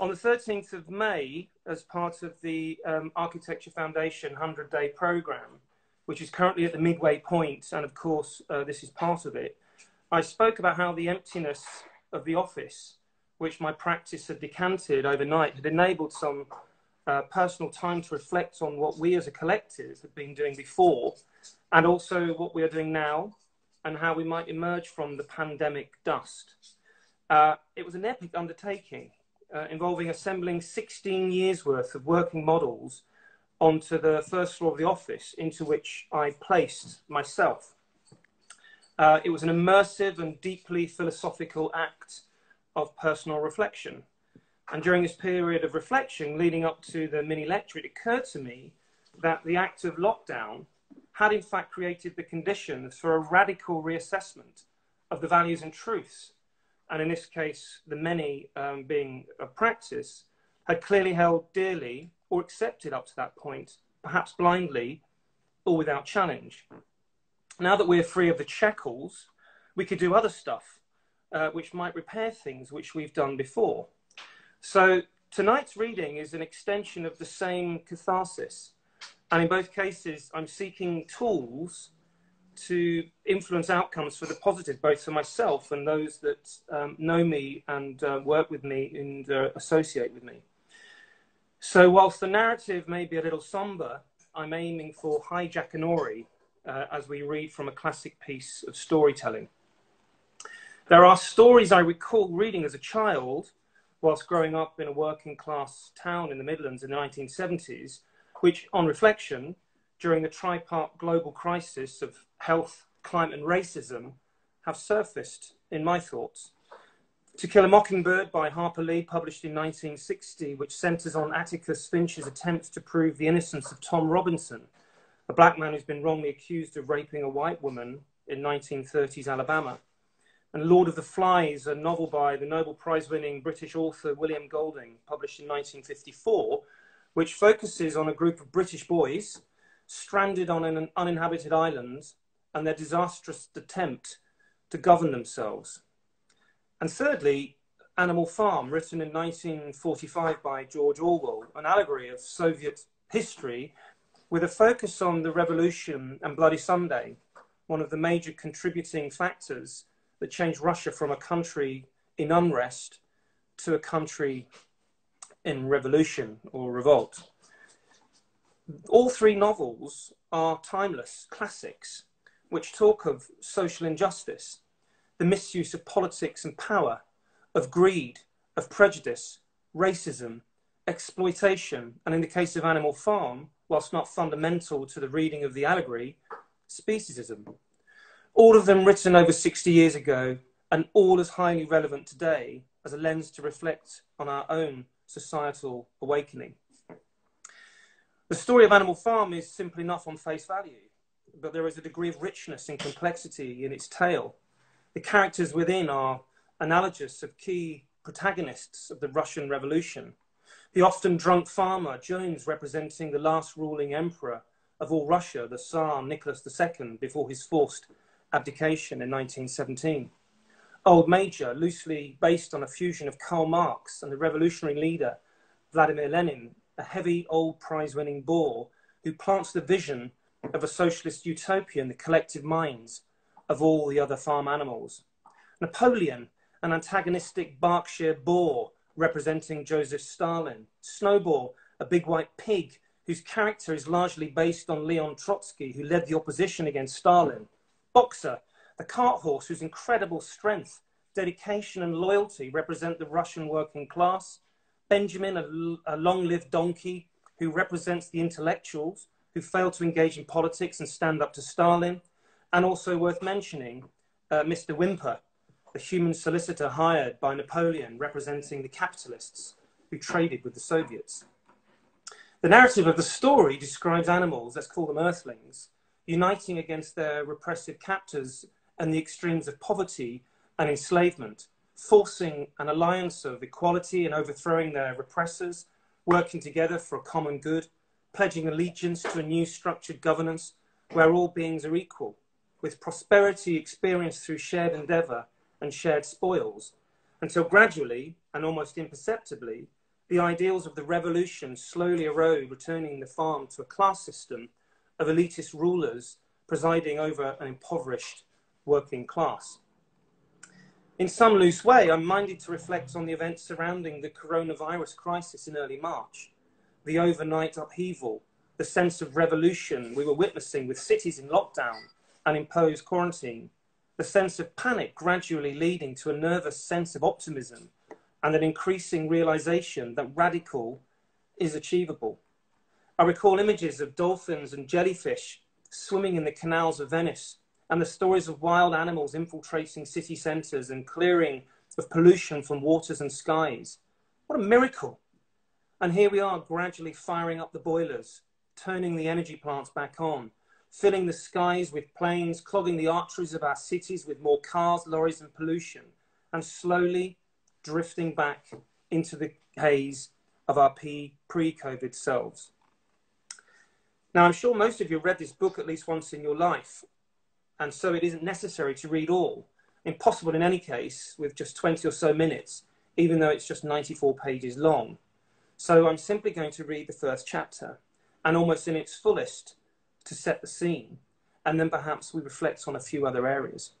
On the 13th of May, as part of the um, Architecture Foundation 100 day program, which is currently at the midway point, and of course, uh, this is part of it, I spoke about how the emptiness of the office, which my practice had decanted overnight, had enabled some uh, personal time to reflect on what we as a collective had been doing before, and also what we are doing now, and how we might emerge from the pandemic dust. Uh, it was an epic undertaking uh, involving assembling 16 years worth of working models onto the first floor of the office into which I placed myself. Uh, it was an immersive and deeply philosophical act of personal reflection. And during this period of reflection leading up to the mini lecture, it occurred to me that the act of lockdown had in fact created the conditions for a radical reassessment of the values and truths. And in this case, the many um, being a practice, had clearly held dearly or accepted up to that point, perhaps blindly or without challenge. Now that we're free of the shackles, we could do other stuff uh, which might repair things which we've done before. So tonight's reading is an extension of the same catharsis. And in both cases, I'm seeking tools to influence outcomes for the positive, both for myself and those that um, know me and uh, work with me and uh, associate with me. So, whilst the narrative may be a little somber, I'm aiming for high jackanory uh, as we read from a classic piece of storytelling. There are stories I recall reading as a child whilst growing up in a working class town in the Midlands in the 1970s, which, on reflection, during the tripart global crisis of health, climate, and racism, have surfaced in my thoughts. To Kill a Mockingbird by Harper Lee, published in 1960, which centers on Atticus Finch's attempts to prove the innocence of Tom Robinson, a black man who's been wrongly accused of raping a white woman in 1930s Alabama. And Lord of the Flies, a novel by the Nobel Prize winning British author William Golding, published in 1954, which focuses on a group of British boys stranded on an uninhabited island and their disastrous attempt to govern themselves. And thirdly, Animal Farm, written in 1945 by George Orwell, an allegory of Soviet history with a focus on the revolution and Bloody Sunday, one of the major contributing factors that changed Russia from a country in unrest to a country in revolution or revolt. All three novels are timeless classics which talk of social injustice the misuse of politics and power, of greed, of prejudice, racism, exploitation, and in the case of Animal Farm, whilst not fundamental to the reading of the allegory, speciesism. All of them written over 60 years ago, and all as highly relevant today as a lens to reflect on our own societal awakening. The story of Animal Farm is simple enough on face value, but there is a degree of richness and complexity in its tale the characters within are analogous of key protagonists of the Russian Revolution. The often drunk farmer, Jones, representing the last ruling emperor of all Russia, the Tsar Nicholas II, before his forced abdication in 1917. Old Major, loosely based on a fusion of Karl Marx and the revolutionary leader Vladimir Lenin, a heavy old prize winning boar who plants the vision of a socialist utopia in the collective minds of all the other farm animals. Napoleon, an antagonistic Berkshire boar representing Joseph Stalin. Snowball, a big white pig whose character is largely based on Leon Trotsky, who led the opposition against Stalin. Boxer, the cart horse whose incredible strength, dedication, and loyalty represent the Russian working class. Benjamin, a, a long lived donkey who represents the intellectuals who failed to engage in politics and stand up to Stalin. And also worth mentioning, uh, Mr. Whymper, the human solicitor hired by Napoleon representing the capitalists who traded with the Soviets. The narrative of the story describes animals, let's call them earthlings, uniting against their repressive captors and the extremes of poverty and enslavement, forcing an alliance of equality and overthrowing their repressors, working together for a common good, pledging allegiance to a new structured governance where all beings are equal with prosperity experienced through shared endeavour and shared spoils, until gradually and almost imperceptibly the ideals of the revolution slowly erode, returning the farm to a class system of elitist rulers presiding over an impoverished working class. In some loose way, I'm minded to reflect on the events surrounding the coronavirus crisis in early March, the overnight upheaval, the sense of revolution we were witnessing with cities in lockdown and imposed quarantine, the sense of panic gradually leading to a nervous sense of optimism and an increasing realization that radical is achievable. I recall images of dolphins and jellyfish swimming in the canals of Venice and the stories of wild animals infiltrating city centres and clearing of pollution from waters and skies. What a miracle! And here we are gradually firing up the boilers, turning the energy plants back on, filling the skies with planes, clogging the arteries of our cities with more cars, lorries, and pollution, and slowly drifting back into the haze of our pre COVID selves. Now, I'm sure most of you read this book at least once in your life, and so it isn't necessary to read all. Impossible in any case with just 20 or so minutes, even though it's just 94 pages long. So I'm simply going to read the first chapter, and almost in its fullest, to set the scene, and then perhaps we reflect on a few other areas.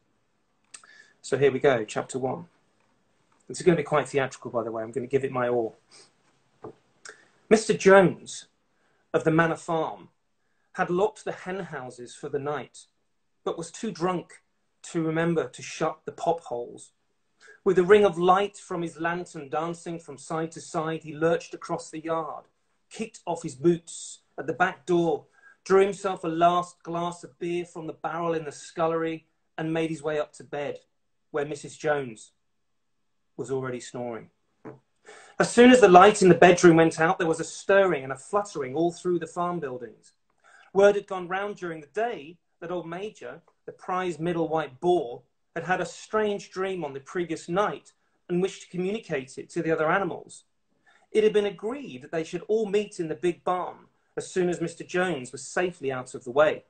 So here we go, chapter one. Is going to be quite theatrical, by the way. I'm going to give it my all. Mr. Jones of the Manor Farm had locked the hen houses for the night but was too drunk to remember to shut the pop holes. With a ring of light from his lantern dancing from side to side, he lurched across the yard, kicked off his boots at the back door, drew himself a last glass of beer from the barrel in the scullery, and made his way up to bed, where Mrs. Jones was already snoring. As soon as the light in the bedroom went out, there was a stirring and a fluttering all through the farm buildings. Word had gone round during the day that old Major, the prize middle white boar, had had a strange dream on the previous night and wished to communicate it to the other animals. It had been agreed that they should all meet in the big barn as soon as Mr. Jones was safely out of the way.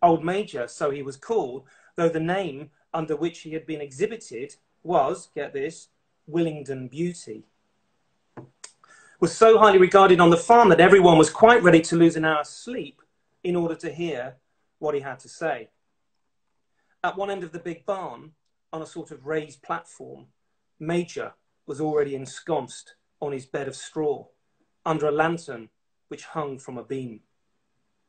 Old Major, so he was called, though the name under which he had been exhibited was, get this, Willingdon Beauty, was so highly regarded on the farm that everyone was quite ready to lose an hour's sleep in order to hear what he had to say. At one end of the big barn, on a sort of raised platform, Major was already ensconced on his bed of straw, under a lantern which hung from a beam.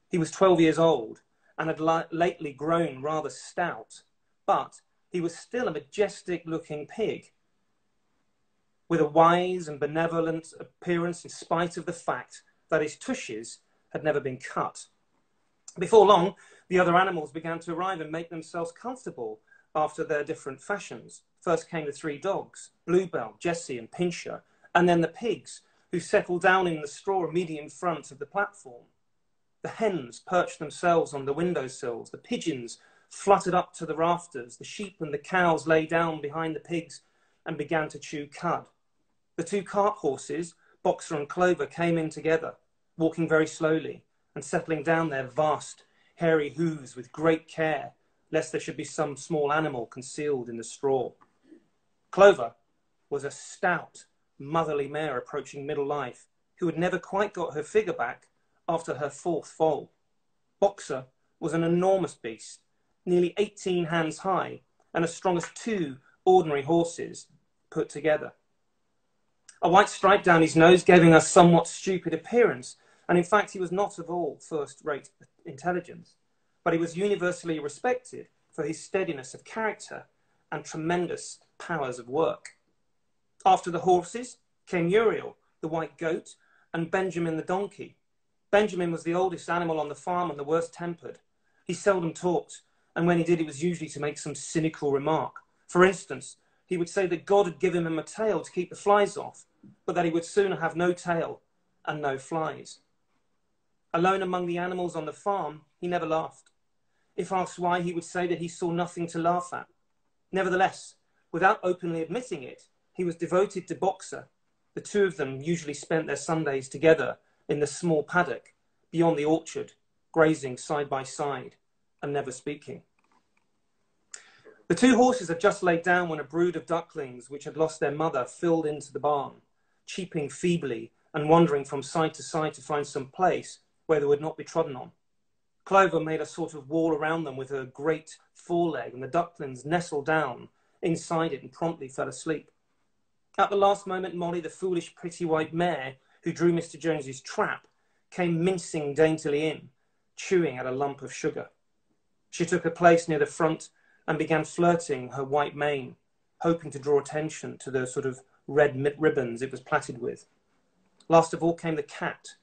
He was 12 years old and had lately grown rather stout, but he was still a majestic looking pig, with a wise and benevolent appearance in spite of the fact that his tushes had never been cut. Before long, the other animals began to arrive and make themselves comfortable after their different fashions. First came the three dogs, Bluebell, Jessie, and Pincher, and then the pigs, who settled down in the straw immediately in front of the platform. The hens perched themselves on the window sills, the pigeons fluttered up to the rafters, the sheep and the cows lay down behind the pigs and began to chew cud. The two cart horses, Boxer and Clover, came in together, walking very slowly and settling down their vast hairy hooves with great care, lest there should be some small animal concealed in the straw. Clover was a stout, motherly mare approaching middle life, who had never quite got her figure back after her fourth foal. Boxer was an enormous beast, nearly 18 hands high, and as strong as two ordinary horses put together. A white stripe down his nose gave him a somewhat stupid appearance, and in fact, he was not of all first rate intelligence, but he was universally respected for his steadiness of character and tremendous powers of work. After the horses came Muriel, the white goat, and Benjamin the donkey. Benjamin was the oldest animal on the farm and the worst tempered. He seldom talked, and when he did, it was usually to make some cynical remark. For instance, he would say that God had given him a tail to keep the flies off, but that he would sooner have no tail and no flies. Alone among the animals on the farm, he never laughed. If asked why, he would say that he saw nothing to laugh at. Nevertheless, without openly admitting it, he was devoted to Boxer. The two of them usually spent their Sundays together in the small paddock beyond the orchard, grazing side by side and never speaking. The two horses had just laid down when a brood of ducklings, which had lost their mother, filled into the barn. cheeping feebly and wandering from side to side to find some place where they would not be trodden on. Clover made a sort of wall around them with her great foreleg, and the ducklings nestled down inside it and promptly fell asleep. At the last moment, Molly, the foolish, pretty white mare who drew Mr. Jones's trap, came mincing daintily in, chewing at a lump of sugar. She took a place near the front and began flirting her white mane, hoping to draw attention to the sort of red ribbons it was plaited with. Last of all came the cat,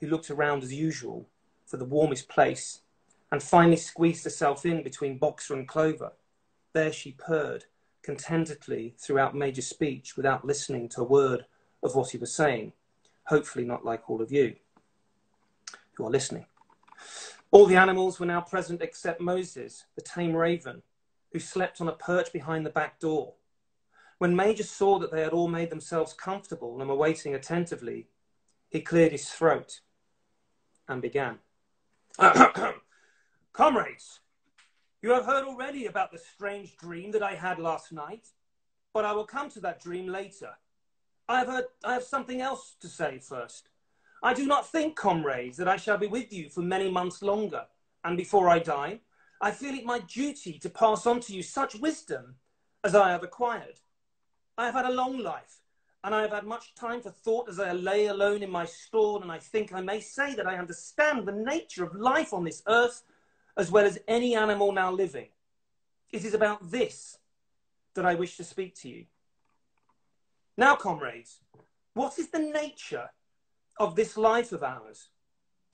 who looked around as usual for the warmest place and finally squeezed herself in between Boxer and Clover. There she purred contentedly throughout Major's speech without listening to a word of what he was saying, hopefully not like all of you who are listening. All the animals were now present except Moses, the tame raven, who slept on a perch behind the back door. When Major saw that they had all made themselves comfortable and were waiting attentively, he cleared his throat and began. Comrades, you have heard already about the strange dream that I had last night, but I will come to that dream later. I have heard, I have something else to say first. I do not think, comrades, that I shall be with you for many months longer, and before I die, I feel it my duty to pass on to you such wisdom as I have acquired. I have had a long life, and I have had much time for thought as I lay alone in my stall, and I think I may say that I understand the nature of life on this earth as well as any animal now living. It is about this that I wish to speak to you. Now, comrades, what is the nature of this life of ours?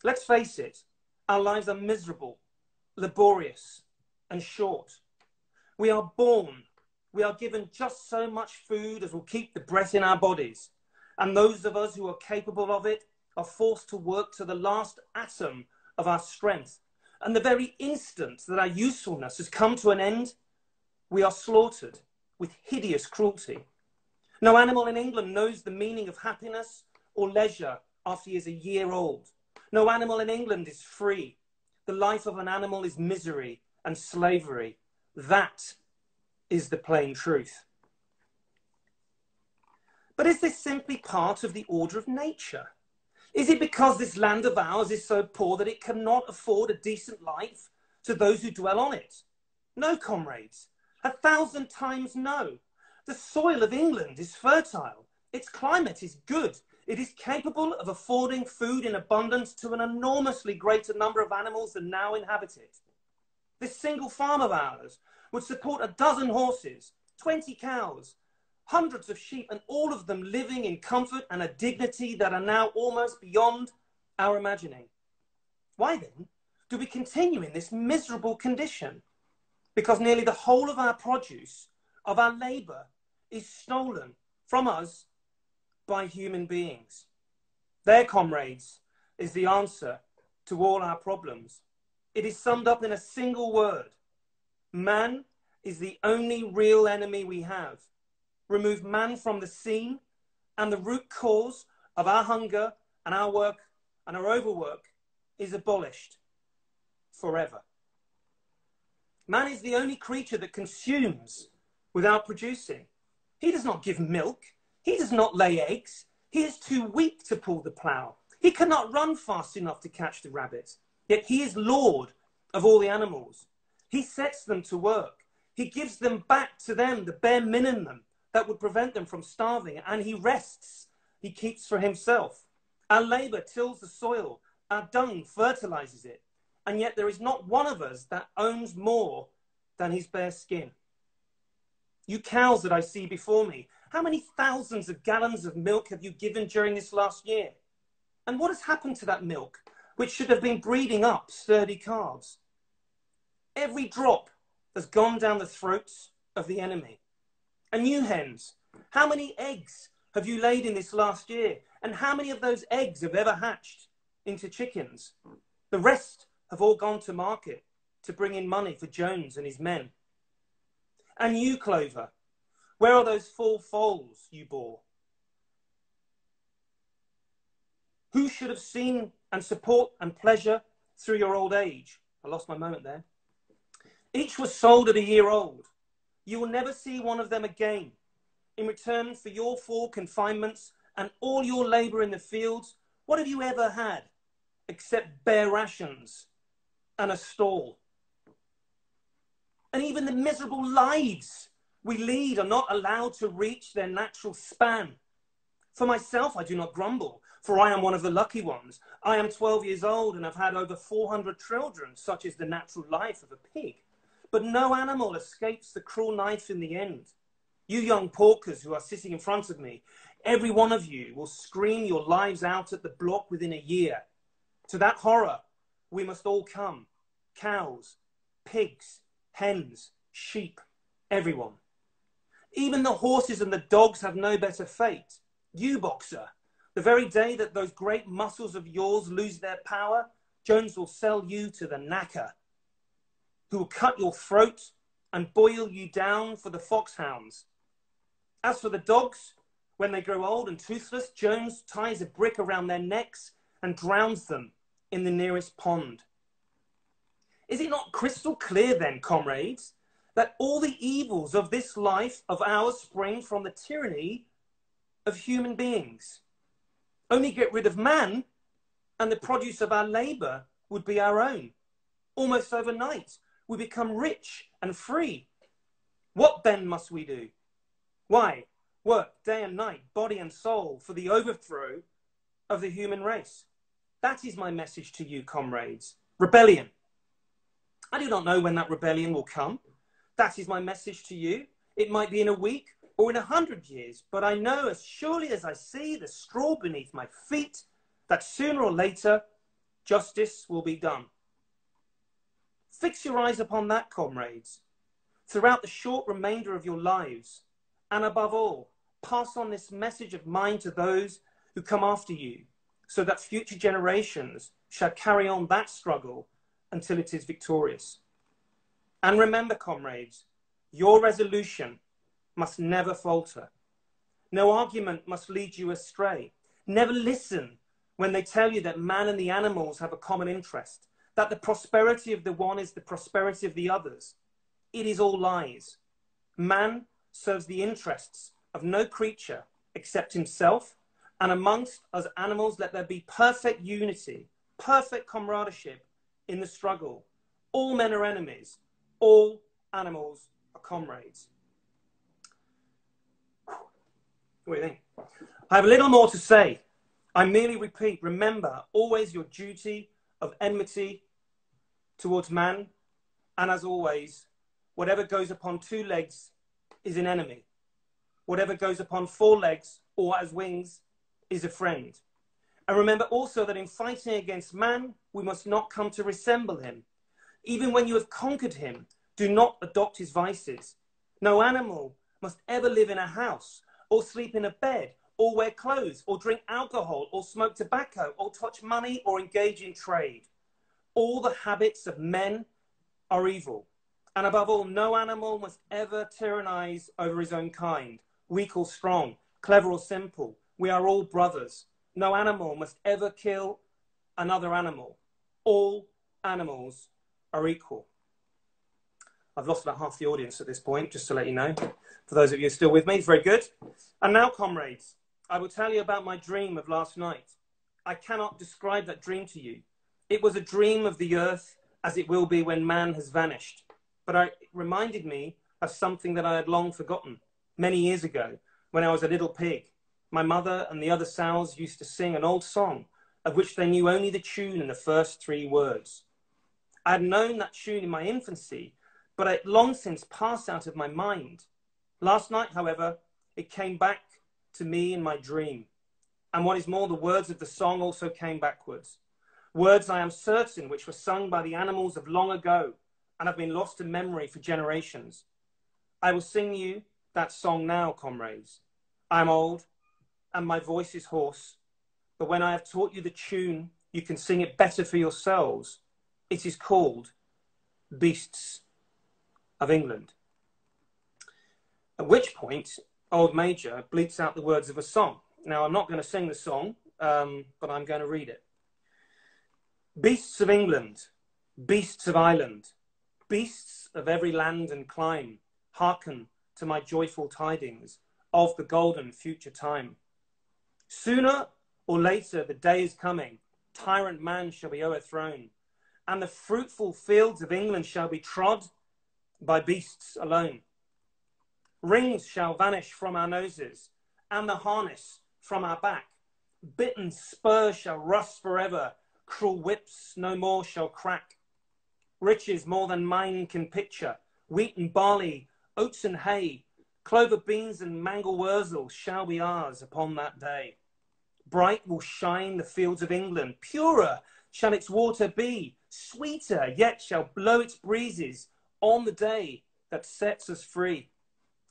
Let's face it, our lives are miserable, laborious, and short. We are born, we are given just so much food as will keep the breath in our bodies. And those of us who are capable of it are forced to work to the last atom of our strength and the very instant that our usefulness has come to an end, we are slaughtered with hideous cruelty. No animal in England knows the meaning of happiness or leisure after he is a year old. No animal in England is free. The life of an animal is misery and slavery. That is the plain truth. But is this simply part of the order of nature? Is it because this land of ours is so poor that it cannot afford a decent life to those who dwell on it? No, comrades, a thousand times no. The soil of England is fertile. Its climate is good. It is capable of affording food in abundance to an enormously greater number of animals than now inhabit it. This single farm of ours would support a dozen horses, 20 cows, hundreds of sheep, and all of them living in comfort and a dignity that are now almost beyond our imagining. Why then do we continue in this miserable condition? Because nearly the whole of our produce, of our labor, is stolen from us by human beings. There comrades is the answer to all our problems. It is summed up in a single word man is the only real enemy we have remove man from the scene and the root cause of our hunger and our work and our overwork is abolished forever. Man is the only creature that consumes without producing. He does not give milk. He does not lay eggs. He is too weak to pull the plough. He cannot run fast enough to catch the rabbits. Yet he is Lord of all the animals. He sets them to work. He gives them back to them the bare minimum that would prevent them from starving, and he rests, he keeps for himself. Our labor tills the soil, our dung fertilizes it, and yet there is not one of us that owns more than his bare skin. You cows that I see before me, how many thousands of gallons of milk have you given during this last year? And what has happened to that milk, which should have been breeding up sturdy calves? Every drop has gone down the throats of the enemy. And you hens, how many eggs have you laid in this last year? And how many of those eggs have ever hatched into chickens? The rest have all gone to market to bring in money for Jones and his men. And you, Clover, where are those four foals you bore? Who should have seen and support and pleasure through your old age? I lost my moment there. Each was sold at a year old you will never see one of them again. In return for your four confinements and all your labor in the fields, what have you ever had except bare rations and a stall? And even the miserable lives we lead are not allowed to reach their natural span. For myself, I do not grumble, for I am one of the lucky ones. I am 12 years old and have had over 400 children, such is the natural life of a pig. But no animal escapes the cruel knife in the end. You young porkers who are sitting in front of me, every one of you will scream your lives out at the block within a year. To that horror, we must all come cows, pigs, hens, sheep, everyone. Even the horses and the dogs have no better fate. You, boxer, the very day that those great muscles of yours lose their power, Jones will sell you to the knacker, who will cut your throat and boil you down for the foxhounds. As for the dogs, when they grow old and toothless, Jones ties a brick around their necks and drowns them in the nearest pond. Is it not crystal clear then, comrades, that all the evils of this life of ours spring from the tyranny of human beings? Only get rid of man, and the produce of our labor would be our own. Almost overnight, we become rich and free. What then must we do? Why? Work day and night, body and soul, for the overthrow of the human race. That is my message to you, comrades. Rebellion. I do not know when that rebellion will come. That is my message to you. It might be in a week or in a hundred years, but I know as surely as I see the straw beneath my feet that sooner or later justice will be done. Fix your eyes upon that, comrades. Throughout the short remainder of your lives, and above all, pass on this message of mine to those who come after you, so that future generations shall carry on that struggle until it is victorious. And remember, comrades, your resolution must never falter. No argument must lead you astray. Never listen when they tell you that man and the animals have a common interest, that the prosperity of the one is the prosperity of the others. It is all lies. Man serves the interests of no creature except himself, and amongst us animals, let there be perfect unity, perfect comradeship in the struggle. All men are enemies, all animals are comrades. What do you think? I have a little more to say. I merely repeat remember always your duty of enmity towards man, and as always, whatever goes upon two legs is an enemy. Whatever goes upon four legs or as wings is a friend. And remember also that in fighting against man, we must not come to resemble him. Even when you have conquered him, do not adopt his vices. No animal must ever live in a house, or sleep in a bed, or wear clothes, or drink alcohol, or smoke tobacco, or touch money, or engage in trade. All the habits of men are evil. And above all, no animal must ever tyrannize over his own kind, weak or strong, clever or simple. We are all brothers. No animal must ever kill another animal. All animals are equal. I've lost about half the audience at this point, just to let you know. For those of you still with me, very good. And now, comrades, I will tell you about my dream of last night. I cannot describe that dream to you. It was a dream of the earth as it will be when man has vanished but it reminded me of something that I had long forgotten. Many years ago, when I was a little pig, my mother and the other sows used to sing an old song of which they knew only the tune and the first three words. I had known that tune in my infancy, but it long since passed out of my mind. Last night, however, it came back to me in my dream. And what is more, the words of the song also came backwards. Words, I am certain, which were sung by the animals of long ago and have been lost to memory for generations. I will sing you that song now, comrades. I am old and my voice is hoarse, but when I have taught you the tune, you can sing it better for yourselves. It is called Beasts of England. At which point, Old Major bleats out the words of a song. Now, I'm not going to sing the song, um, but I'm going to read it. Beasts of England, beasts of Ireland, Beasts of every land and clime, hearken to my joyful tidings of the golden future time. Sooner or later, the day is coming. Tyrant man shall be overthrown, and the fruitful fields of England shall be trod by beasts alone. Rings shall vanish from our noses, and the harness from our back. Bitten spurs shall rust forever, cruel whips no more shall crack. Riches more than mine can picture, wheat and barley, oats and hay, clover beans and mangel wurzel shall be ours upon that day. Bright will shine the fields of England, purer shall its water be, sweeter yet shall blow its breezes on the day that sets us free.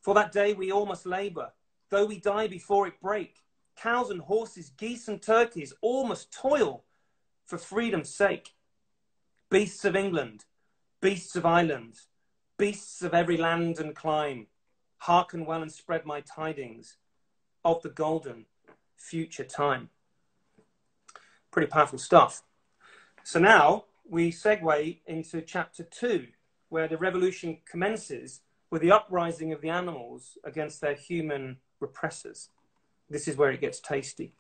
For that day we all must labour, though we die before it break. Cows and horses, geese and turkeys, all must toil for freedom's sake. Beasts of England, beasts of Ireland, beasts of every land and clime, hearken well and spread my tidings of the golden future time. Pretty powerful stuff. So now we segue into chapter two, where the revolution commences with the uprising of the animals against their human repressors. This is where it gets tasty.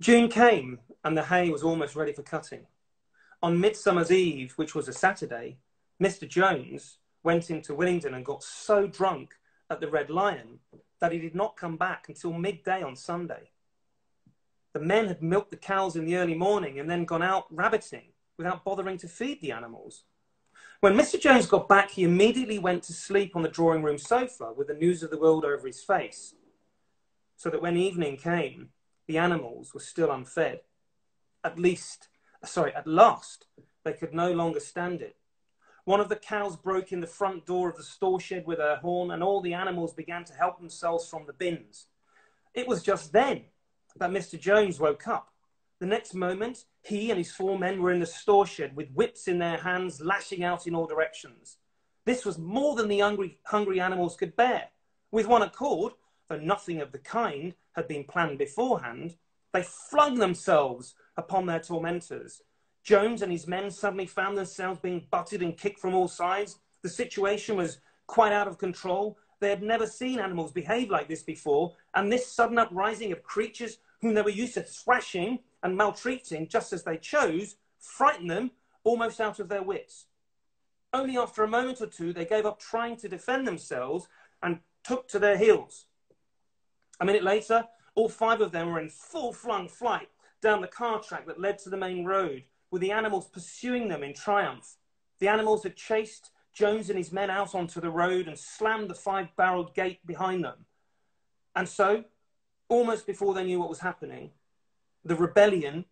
June came and the hay was almost ready for cutting. On Midsummer's Eve, which was a Saturday, Mr. Jones went into Willingdon and got so drunk at the Red Lion that he did not come back until midday on Sunday. The men had milked the cows in the early morning and then gone out rabbiting without bothering to feed the animals. When Mr. Jones got back, he immediately went to sleep on the drawing room sofa with the news of the world over his face, so that when evening came, the animals were still unfed. At least, sorry, at last, they could no longer stand it. One of the cows broke in the front door of the store shed with her horn, and all the animals began to help themselves from the bins. It was just then that Mr. Jones woke up. The next moment, he and his four men were in the store shed with whips in their hands, lashing out in all directions. This was more than the hungry, hungry animals could bear. With one accord, though nothing of the kind had been planned beforehand, they flung themselves upon their tormentors. Jones and his men suddenly found themselves being butted and kicked from all sides. The situation was quite out of control. They had never seen animals behave like this before, and this sudden uprising of creatures whom they were used to thrashing and maltreating just as they chose frightened them almost out of their wits. Only after a moment or two, they gave up trying to defend themselves and took to their heels. A minute later, all five of them were in full flung flight down the car track that led to the main road, with the animals pursuing them in triumph. The animals had chased Jones and his men out onto the road and slammed the five barreled gate behind them. And so, almost before they knew what was happening, the rebellion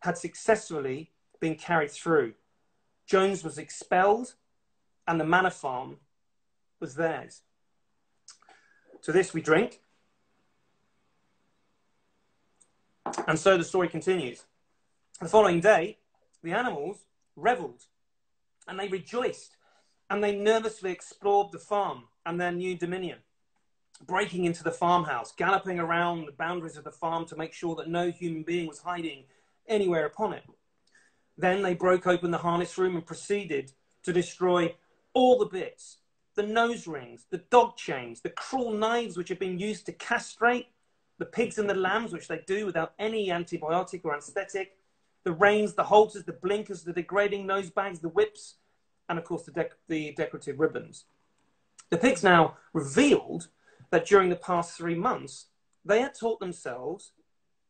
had successfully been carried through. Jones was expelled and the manor farm was theirs. To this we drink. And so the story continues. The following day, the animals reveled and they rejoiced and they nervously explored the farm and their new dominion breaking into the farmhouse, galloping around the boundaries of the farm to make sure that no human being was hiding anywhere upon it. Then they broke open the harness room and proceeded to destroy all the bits the nose rings, the dog chains, the cruel knives which had been used to castrate the pigs and the lambs, which they do without any antibiotic or anesthetic, the reins, the halters, the blinkers, the degrading nose bags, the whips, and of course the, dec- the decorative ribbons. The pigs now revealed that during the past three months, they had taught themselves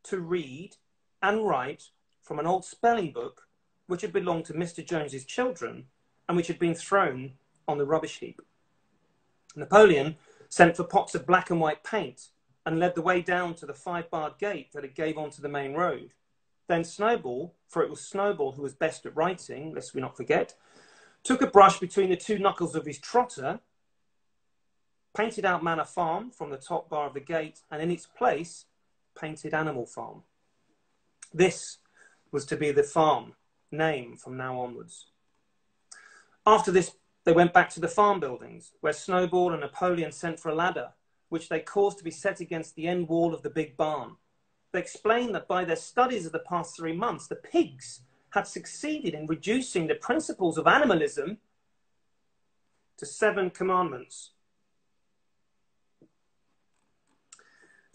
to read and write from an old spelling book which had belonged to Mr. Jones's children and which had been thrown on the rubbish heap. Napoleon sent for pots of black and white paint and led the way down to the five barred gate that it gave onto the main road. Then Snowball, for it was Snowball who was best at writing, lest we not forget, took a brush between the two knuckles of his trotter painted out Manor Farm from the top bar of the gate, and in its place, painted Animal Farm. This was to be the farm name from now onwards. After this, they went back to the farm buildings, where Snowball and Napoleon sent for a ladder, which they caused to be set against the end wall of the big barn. They explained that by their studies of the past three months, the pigs had succeeded in reducing the principles of animalism to seven commandments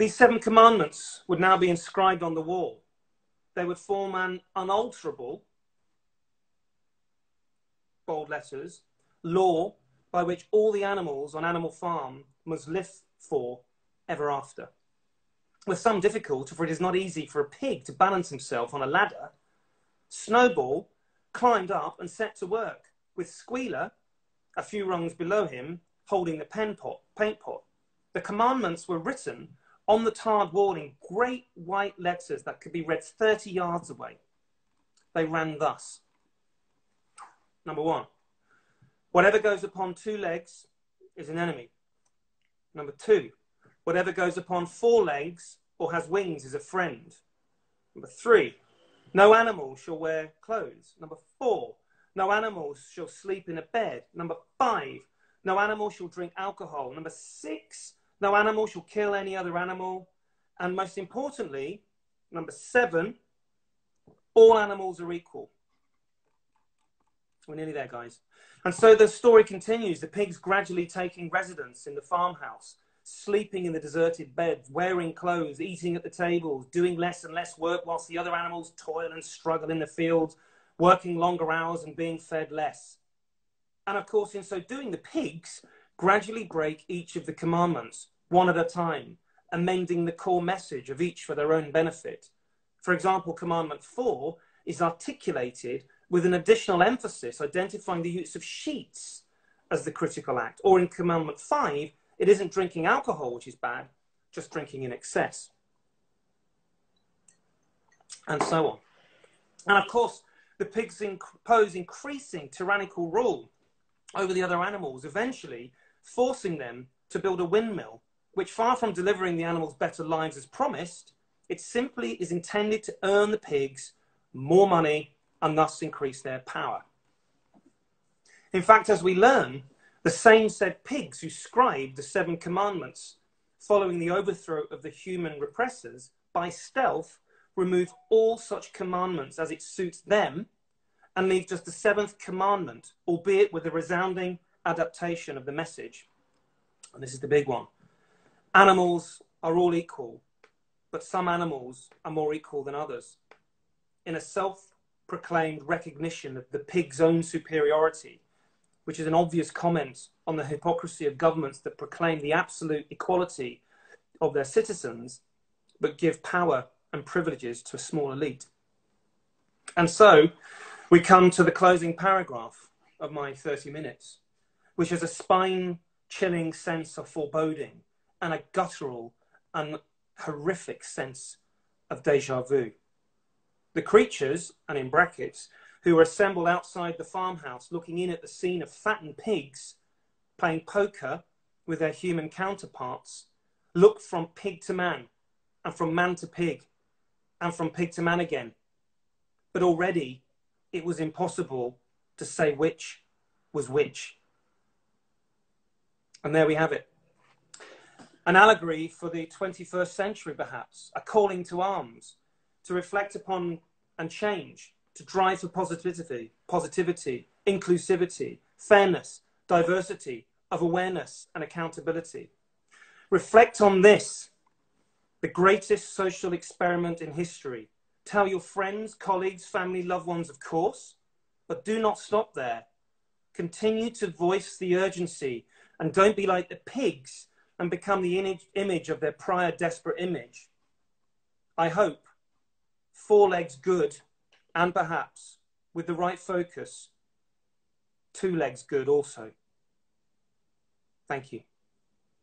These seven commandments would now be inscribed on the wall. They would form an unalterable, bold letters, law by which all the animals on Animal Farm must live for ever after. With some difficulty, for it is not easy for a pig to balance himself on a ladder, Snowball climbed up and set to work, with Squealer, a few rungs below him, holding the pen pot, paint pot. The commandments were written on the tarred wall in great white letters that could be read 30 yards away. They ran thus. Number one, whatever goes upon two legs is an enemy. Number two, whatever goes upon four legs or has wings is a friend. Number three, no animal shall wear clothes. Number four, no animal shall sleep in a bed. Number five, no animal shall drink alcohol. Number six, no animal shall kill any other animal. And most importantly, number seven, all animals are equal. We're nearly there, guys. And so the story continues the pigs gradually taking residence in the farmhouse, sleeping in the deserted beds, wearing clothes, eating at the tables, doing less and less work whilst the other animals toil and struggle in the fields, working longer hours and being fed less. And of course, in so doing, the pigs gradually break each of the commandments, one at a time, amending the core message of each for their own benefit. For example, Commandment 4 is articulated with an additional emphasis identifying the use of sheets as the critical act. Or in Commandment 5, it isn't drinking alcohol, which is bad, just drinking in excess. And so on. And of course, the pigs impose increasing tyrannical rule over the other animals, eventually forcing them to build a windmill, which, far from delivering the animals better lives as promised, it simply is intended to earn the pigs more money and thus increase their power. In fact, as we learn, the same said pigs who scribed the seven commandments following the overthrow of the human repressors by stealth remove all such commandments as it suits them and leave just the seventh commandment, albeit with a resounding adaptation of the message. And this is the big one. Animals are all equal, but some animals are more equal than others. In a self proclaimed recognition of the pig's own superiority, which is an obvious comment on the hypocrisy of governments that proclaim the absolute equality of their citizens, but give power and privileges to a small elite. And so we come to the closing paragraph of my 30 minutes, which has a spine chilling sense of foreboding and a guttural and horrific sense of deja vu. The creatures, and in brackets, who were assembled outside the farmhouse looking in at the scene of fattened pigs playing poker with their human counterparts, looked from pig to man, and from man to pig, and from pig to man again. But already it was impossible to say which was which. And there we have it. An allegory for the 21st century, perhaps, a calling to arms, to reflect upon and change, to drive for positivity, positivity, inclusivity, fairness, diversity, of awareness and accountability. Reflect on this, the greatest social experiment in history. Tell your friends, colleagues, family, loved ones, of course, but do not stop there. Continue to voice the urgency and don't be like the pigs and become the image of their prior desperate image. I hope four legs good, and perhaps with the right focus, two legs good also. Thank you.